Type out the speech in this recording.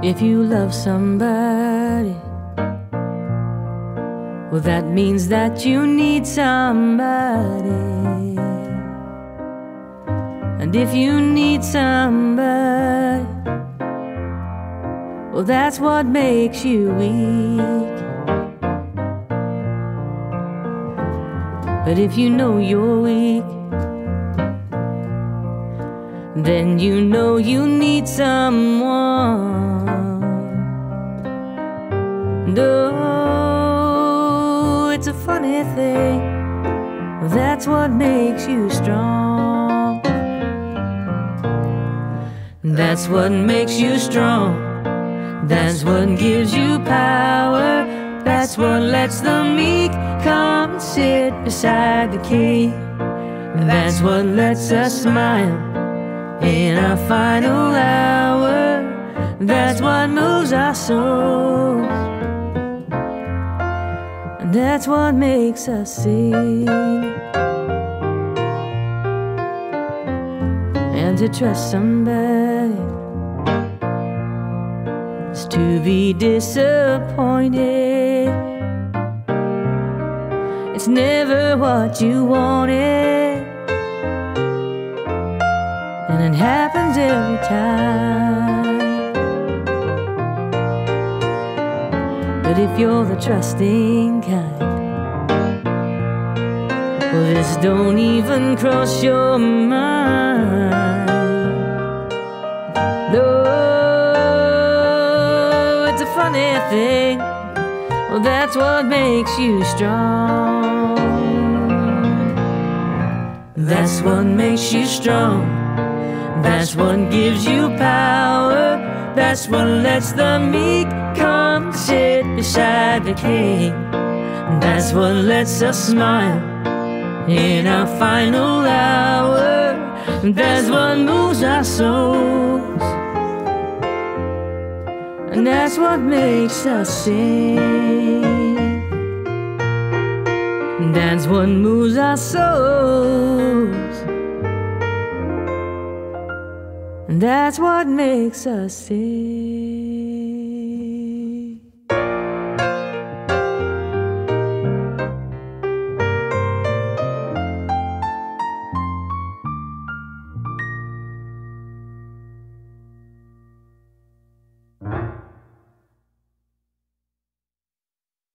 If you love somebody, well, that means that you need somebody. And if you need somebody, well, that's what makes you weak. But if you know you're weak, then you know you need someone. It's a. That's what makes you strong. That's what makes you strong. That's what gives you power. That's what lets the meek come and sit beside the king. That's what lets us smile in our final hour. That's what moves our souls. That's what makes us sing. And to trust somebody is to be disappointed. It's never what you wanted. And it happens every time. But if you're the trusting kind, well, this don't even cross your mind. No, it's a funny thing. Well, that's what makes you strong. That's what makes you strong. That's what gives you power. That's what lets the meek come sit beside the king. That's what lets us smile in our final hour. That's what moves our souls. And that's what makes us sing. That's what moves our souls. And that's what makes us sing.